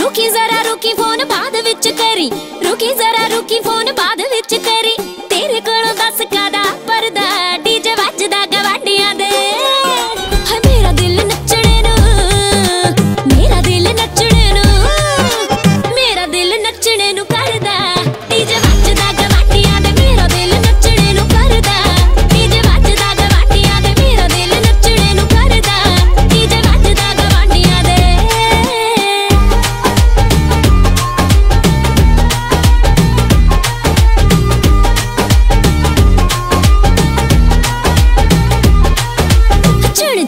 ਰੁਕੀ ਜ਼ਰਾ ਰੁਕੀ ਫੋਨ ਬਾਅਦ ਵਿੱਚ ਕਰੀ। ਰੁਕੀ ਜ਼ਰਾ ਰੁਕੀ ਫੋਨ ਬਾਅਦ ਵਿੱਚ ਕਰੀ।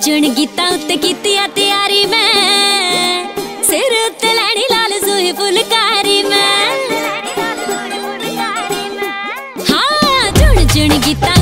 ਚੁਣ ਗੀਤਾਂ ਉੱਤੇ ਕੀਤੀ ਆ ਤਿਆਰੀ ਮੈਂ। ਸਿਰ ਉੱਤੇ ਲੈਣੀ ਲਾਲ ਸੂਹੀ ਫੁਲਕਾਰੀ ਮੈਂ। ਹਾਂ, ਚੁਣ ਚੁਣ ਗੀਤਾਂ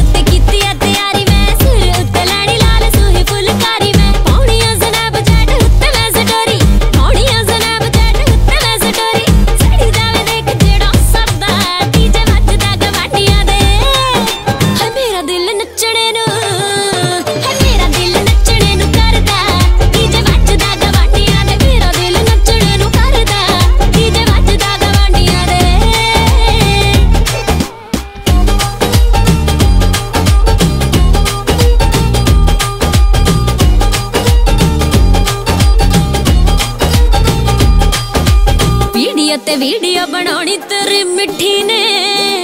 ਤੇ ਵੀਡੀਓ ਬਣਾਉਣੀ ਤੇਰੀ ਮਿੱਠੀ ਨੇ।